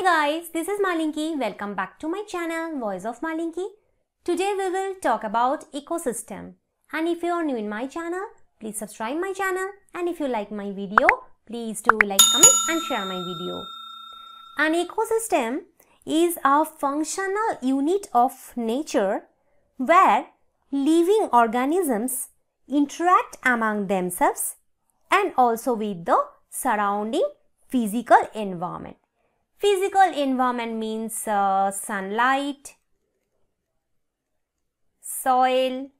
Hey guys, this is Malinki. Welcome back to my channel Voice of Malinki. Today we will talk about ecosystem. And if you are new in my channel, please subscribe my channel. And if you like my video, please do like, comment and share my video. An ecosystem is a functional unit of nature where living organisms interact among themselves and also with the surrounding physical environment. Physical environment means uh, sunlight, soil,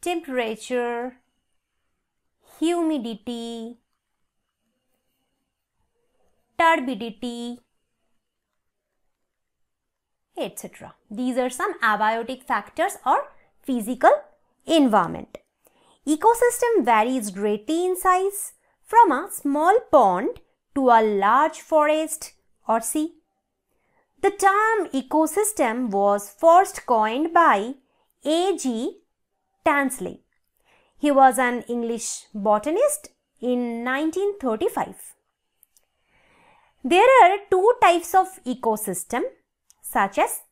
temperature, humidity, turbidity, etc. These are some abiotic factors or physical environment. Ecosystem varies greatly in size from a small pond to a large forest or sea. The term ecosystem was first coined by A.G. Tansley. He was an English botanist in 1935. There are two types of ecosystem such as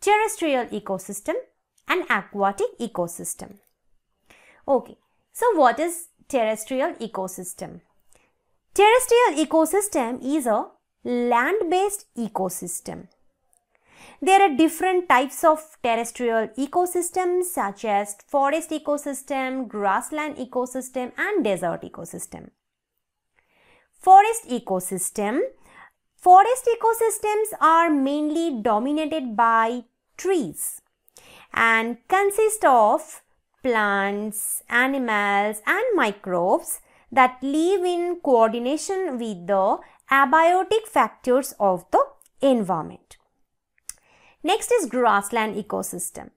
terrestrial ecosystem and aquatic ecosystem. Okay, so what is terrestrial ecosystem? Terrestrial ecosystem is a land-based ecosystem. There are different types of terrestrial ecosystems such as forest ecosystem, grassland ecosystem and desert ecosystem. Forest ecosystem Forest ecosystems are mainly dominated by trees and consist of plants, animals and microbes that live in coordination with the abiotic factors of the environment. Next is grassland ecosystem.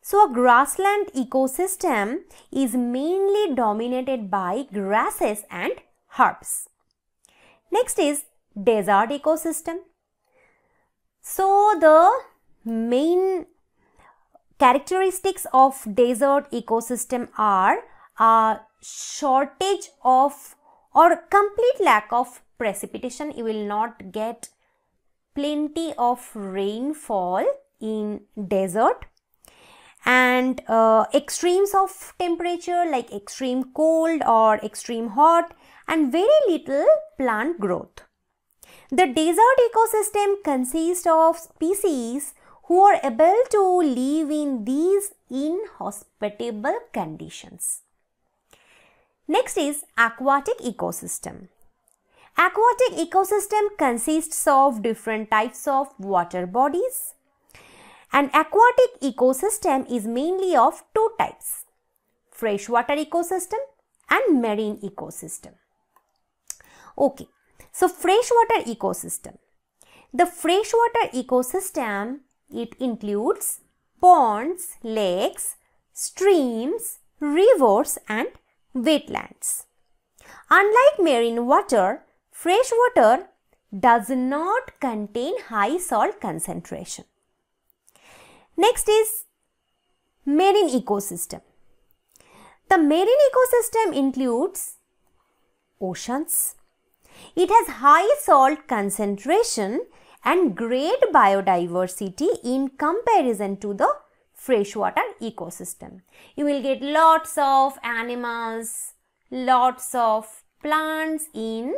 So a grassland ecosystem is mainly dominated by grasses and herbs. Next is desert ecosystem. So the main characteristics of desert ecosystem are a shortage of or complete lack of precipitation. You will not get plenty of rainfall in desert and uh, extremes of temperature like extreme cold or extreme hot and very little plant growth. The desert ecosystem consists of species who are able to live in these inhospitable conditions. Next is aquatic ecosystem. Aquatic ecosystem consists of different types of water bodies. An aquatic ecosystem is mainly of two types, freshwater ecosystem and marine ecosystem. Okay, so freshwater ecosystem. The freshwater ecosystem, it includes ponds, lakes, streams, rivers and wetlands. Unlike marine water, freshwater does not contain high salt concentration. Next is marine ecosystem. The marine ecosystem includes oceans, it has high salt concentration and great biodiversity in comparison to the freshwater ecosystem. You will get lots of animals, lots of plants in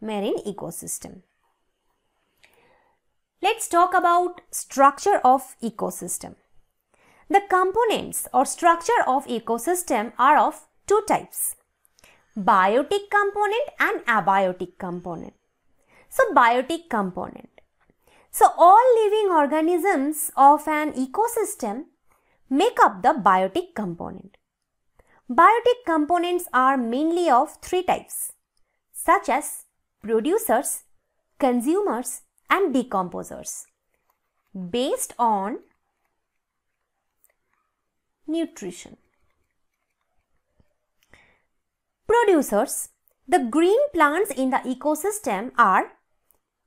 marine ecosystem. Let's talk about structure of ecosystem. The components or structure of ecosystem are of two types biotic component and abiotic component. So biotic component. So all living organisms of an ecosystem make up the biotic component. Biotic components are mainly of three types such as producers, consumers and decomposers based on nutrition producers, the green plants in the ecosystem are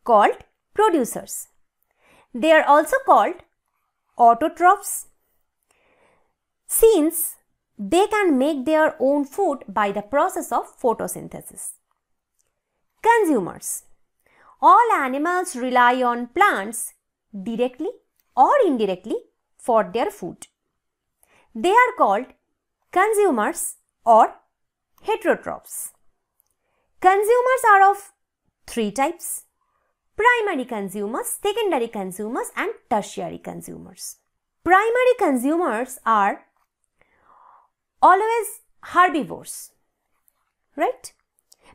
called producers. They are also called autotrophs since they can make their own food by the process of photosynthesis. Consumers. all animals rely on plants directly or indirectly for their food. They are called consumers or heterotrophs. Consumers are of three types primary consumers, secondary consumers, and tertiary consumers. Primary consumers are always herbivores, right?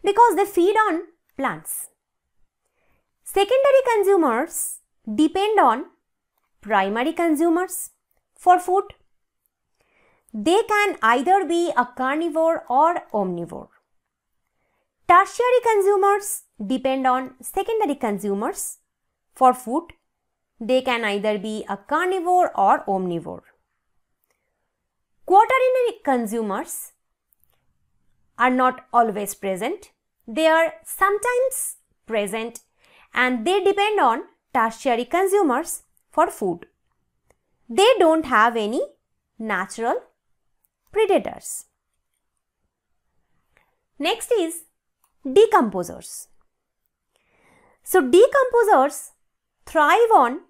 Because they feed on plants. Secondary consumers depend on primary consumers for food. They can either be a carnivore or omnivore. Tertiary consumers depend on secondary consumers for food. They can either be a carnivore or omnivore. Quaternary consumers are not always present. They are sometimes present and they depend on tertiary consumers for food. They don't have any natural predators. Next is decomposers. So decomposers thrive on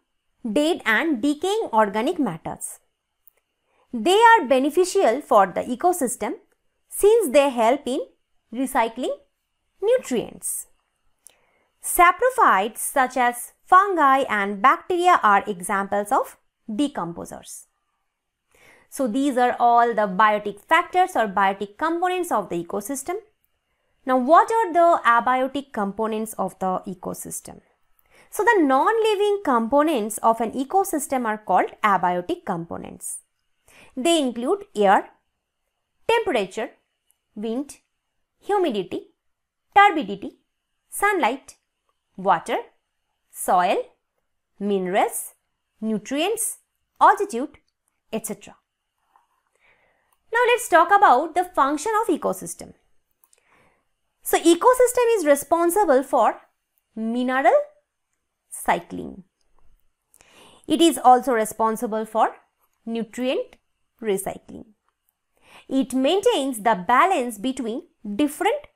dead and decaying organic matters. They are beneficial for the ecosystem since they help in recycling nutrients. Saprophytes such as fungi and bacteria are examples of decomposers. So these are all the biotic factors or biotic components of the ecosystem. Now what are the abiotic components of the ecosystem? So the non-living components of an ecosystem are called abiotic components. They include air, temperature, wind, humidity, turbidity, sunlight, water, soil, minerals, nutrients, altitude, etc. Now let's talk about the function of ecosystem. So ecosystem is responsible for mineral cycling. It is also responsible for nutrient recycling. It maintains the balance between different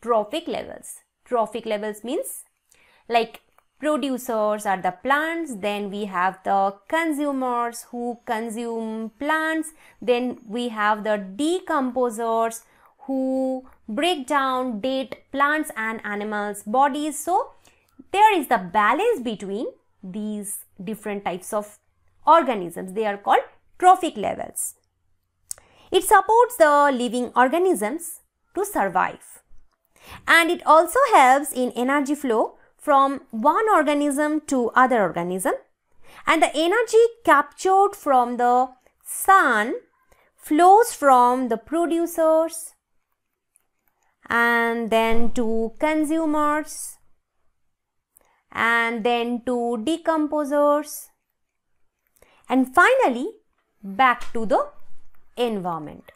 trophic levels. Trophic levels means like producers are the plants, then we have the consumers who consume plants, then we have the decomposers who break down dead plants and animals bodies. So there is the balance between these different types of organisms. They are called trophic levels. It supports the living organisms to survive. And it also helps in energy flow from one organism to other organism. And the energy captured from the sun flows from the producers and then to consumers and then to decomposers and finally back to the environment.